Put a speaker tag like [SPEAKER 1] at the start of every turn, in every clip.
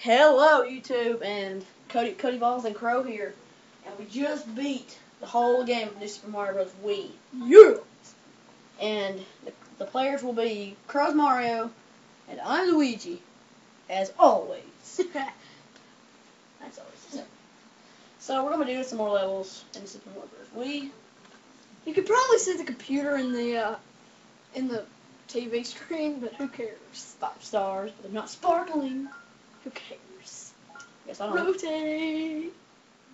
[SPEAKER 1] Hello, YouTube, and Cody, Cody Balls and Crow here, and we just beat the whole game of New Super Mario Bros. Wii.
[SPEAKER 2] Yeah.
[SPEAKER 1] And the, the players will be Crow's Mario, and I'm Luigi, as always. That's always the same. So we're gonna do some more levels in Super Mario Bros. Wii.
[SPEAKER 2] You could probably see the computer in the uh, in the TV screen, but who cares?
[SPEAKER 1] Five stars, but they're not sparkling.
[SPEAKER 2] Who cares?
[SPEAKER 1] Yes, I don't.
[SPEAKER 2] Rotate.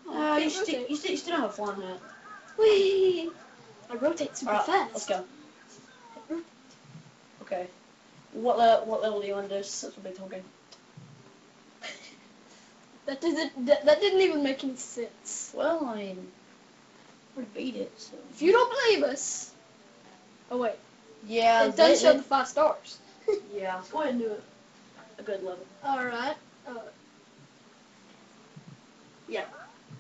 [SPEAKER 1] Uh, you,
[SPEAKER 2] Okay,
[SPEAKER 1] still, you, still, you still don't have a flying hat.
[SPEAKER 2] Whee! I rotate super
[SPEAKER 1] Alright,
[SPEAKER 2] fast.
[SPEAKER 1] let's go. Okay. What le- what level do you want to do since we've been talking?
[SPEAKER 2] That didn't that, that didn't even make any sense.
[SPEAKER 1] Well, I mean, we beat it, so.
[SPEAKER 2] If you don't believe us, oh wait,
[SPEAKER 1] Yeah,
[SPEAKER 2] it does show the five stars.
[SPEAKER 1] Yeah, let's go ahead and do it. a good level.
[SPEAKER 2] All right. Uh, yeah.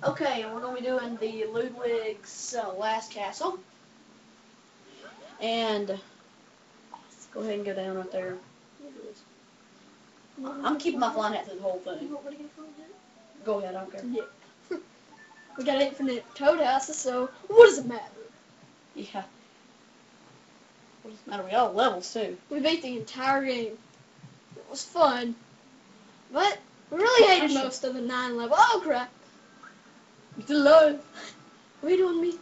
[SPEAKER 1] Okay, and we're going to be doing the Ludwig's uh, Last Castle. And let's go ahead and go down right there. I'm keeping my flying hat through the whole thing. Go ahead, I don't care.
[SPEAKER 2] Yeah. we got infinite toad houses, so what does it matter?
[SPEAKER 1] Yeah. What does it matter? We got all levels too.
[SPEAKER 2] We beat the entire game. It was fun. But we really hated
[SPEAKER 1] Pressure.
[SPEAKER 2] most of the nine level. Oh crap. It's alive. Wait on me.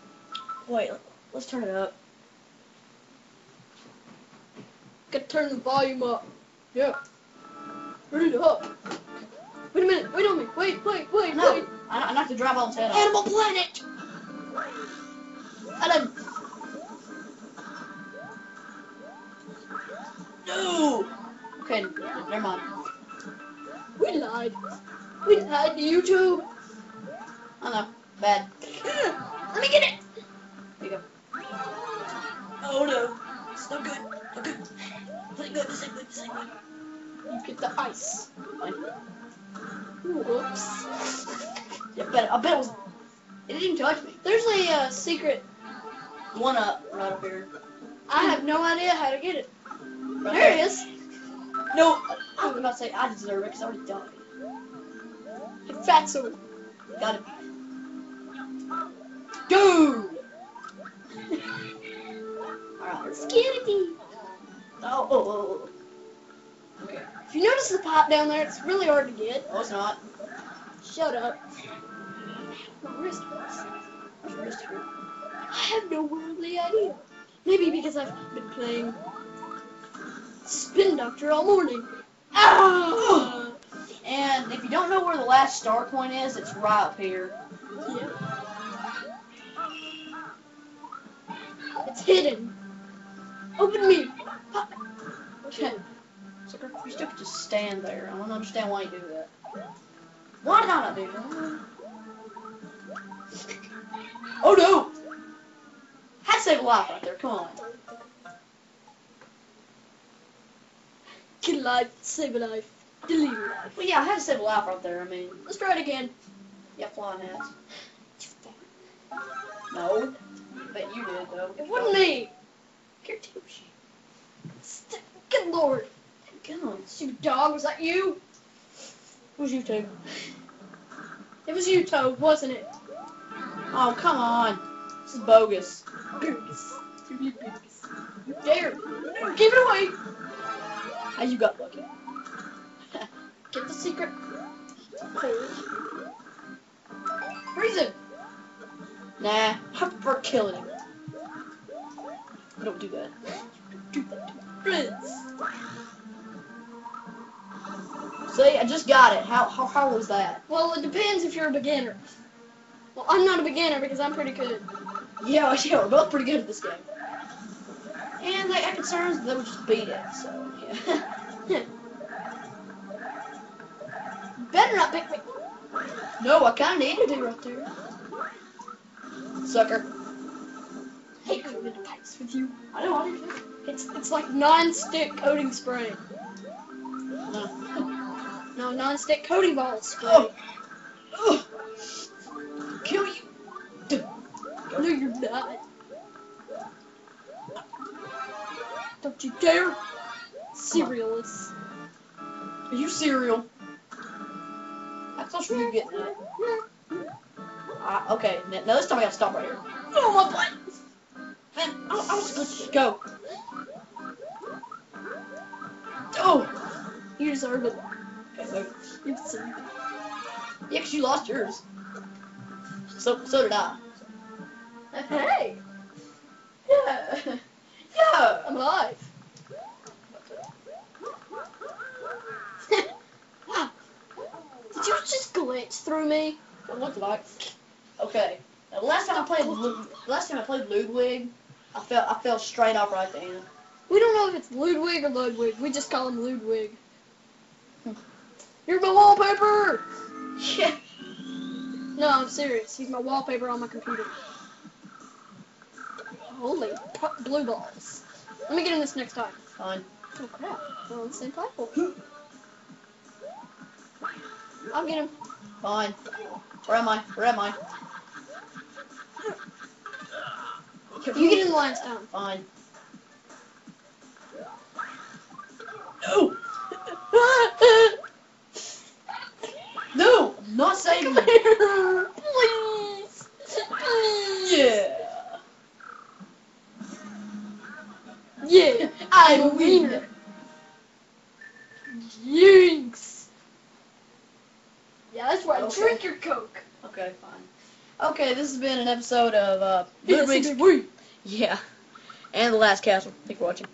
[SPEAKER 1] Wait, let's turn it up.
[SPEAKER 2] Gotta turn the volume up. Yeah. Turn it up. Wait a minute. Wait on me. Wait, wait, wait,
[SPEAKER 1] No,
[SPEAKER 2] wait.
[SPEAKER 1] I, I knocked the drive on head off.
[SPEAKER 2] Animal Planet. Adam.
[SPEAKER 1] No! Okay, never mind.
[SPEAKER 2] We lied. We lied to YouTube.
[SPEAKER 1] I know. Bad.
[SPEAKER 2] Let me get it.
[SPEAKER 1] There you go. Oh no. It's not good. Not good. This ain't good. This ain't good. This ain't good.
[SPEAKER 2] You get the ice.
[SPEAKER 1] Fine.
[SPEAKER 2] Whoops.
[SPEAKER 1] Yeah, bet, I bet it was. It didn't even touch me.
[SPEAKER 2] There's a uh, secret.
[SPEAKER 1] One up right up here.
[SPEAKER 2] I have no idea how to get it.
[SPEAKER 1] Right
[SPEAKER 2] There it is.
[SPEAKER 1] No, I was about to say I deserve it because I already done it.
[SPEAKER 2] Fatso.
[SPEAKER 1] Got it. Dude! Alright.
[SPEAKER 2] Skitty.
[SPEAKER 1] Oh, oh, oh, oh. Okay.
[SPEAKER 2] If you notice the pot down there, it's really hard to get.
[SPEAKER 1] Oh, it's not.
[SPEAKER 2] Shut up. My wrist hurts.
[SPEAKER 1] Where's your wrist here?
[SPEAKER 2] I have no worldly idea. Maybe because I've been playing Spin Doctor all morning. Ah!
[SPEAKER 1] And if you don't know where the last star point is, it's right up here.
[SPEAKER 2] Yeah. It's hidden. Open me.
[SPEAKER 1] Okay. Sucker, you still could just stand there. I don't understand why you do that. Why did I not do that? Oh no! Had to save a life right there, come on.
[SPEAKER 2] Kill a life, save a life, delete a life.
[SPEAKER 1] Well, yeah, I had to save a life right there. I mean,
[SPEAKER 2] Let's try it again.
[SPEAKER 1] yeah, flying hats. No. Bet you did, though.
[SPEAKER 2] It wasn't me. St- Good lord.
[SPEAKER 1] God.
[SPEAKER 2] Stupid dog, was that you?
[SPEAKER 1] Who's you two?
[SPEAKER 2] It was you, Toad, wasn't it?
[SPEAKER 1] Oh, come on. This is bogus.
[SPEAKER 2] Bogus. Bogus. You dare. Give it away.
[SPEAKER 1] How you got lucky?
[SPEAKER 2] Get the secret. Freeze him.
[SPEAKER 1] Nah, prefer killing him. I don't do that.
[SPEAKER 2] Do that to friends.
[SPEAKER 1] See, I just got it. How, how, how was that?
[SPEAKER 2] Well, it depends if you're a beginner. Well, I'm not a beginner because I'm pretty good.
[SPEAKER 1] Yeah, yeah, we're both pretty good at this game. And they had concerns that we just beat it, so, yeah.
[SPEAKER 2] Better not pick me.
[SPEAKER 1] no, I kinda needed to right there. Sucker.
[SPEAKER 2] I hate into fights with you.
[SPEAKER 1] I I did too.
[SPEAKER 2] It's it's like non-stick coating spray.
[SPEAKER 1] No.
[SPEAKER 2] No, non-stick coating ball spray.
[SPEAKER 1] Oh. Oh. Kill you.
[SPEAKER 2] No, you're not. Dare! Cerealist.
[SPEAKER 1] Are you cereal? So sure you were getting that. Uh, okay, now this time I gotta stop right here. Oh my buttons! Man, I, I was supposed to go. Oh!
[SPEAKER 2] You deserve it.
[SPEAKER 1] Okay,
[SPEAKER 2] You deserve it.
[SPEAKER 1] yeah, 'cause you lost yours. So, so did I.
[SPEAKER 2] Hey,
[SPEAKER 1] Yeah. Yeah.
[SPEAKER 2] I'm alive. wow. Did you through me?
[SPEAKER 1] It looked like. Okay. Now, last time I played, last time I played Ludwig, I fell, I fell straight off right there.
[SPEAKER 2] We don't know if it's Ludwig or Ludwig. We just call him Ludwig. You're my wallpaper!
[SPEAKER 1] Yeah.
[SPEAKER 2] No, I'm serious. He's my wallpaper on my computer. Holy blue balls. Let me get in this next time.
[SPEAKER 1] Fine.
[SPEAKER 2] Oh crap. We're on the same platform. I'll get him.
[SPEAKER 1] Fine. Where am I? Where am I?
[SPEAKER 2] You get in the lion's town.
[SPEAKER 1] Fine. No! No! I'm not saving
[SPEAKER 2] Come
[SPEAKER 1] you.
[SPEAKER 2] here. Please. Please.
[SPEAKER 1] Yeah.
[SPEAKER 2] Yeah.
[SPEAKER 1] I
[SPEAKER 2] I'm a
[SPEAKER 1] win.
[SPEAKER 2] winner. Jinx. Yeah, that's right.
[SPEAKER 1] Okay.
[SPEAKER 2] Drink your Coke.
[SPEAKER 1] Okay, fine. Okay, this has been an episode of uh,
[SPEAKER 2] Yes,
[SPEAKER 1] Ludwig's. Yeah. And The Last Castle. Thanks for watching.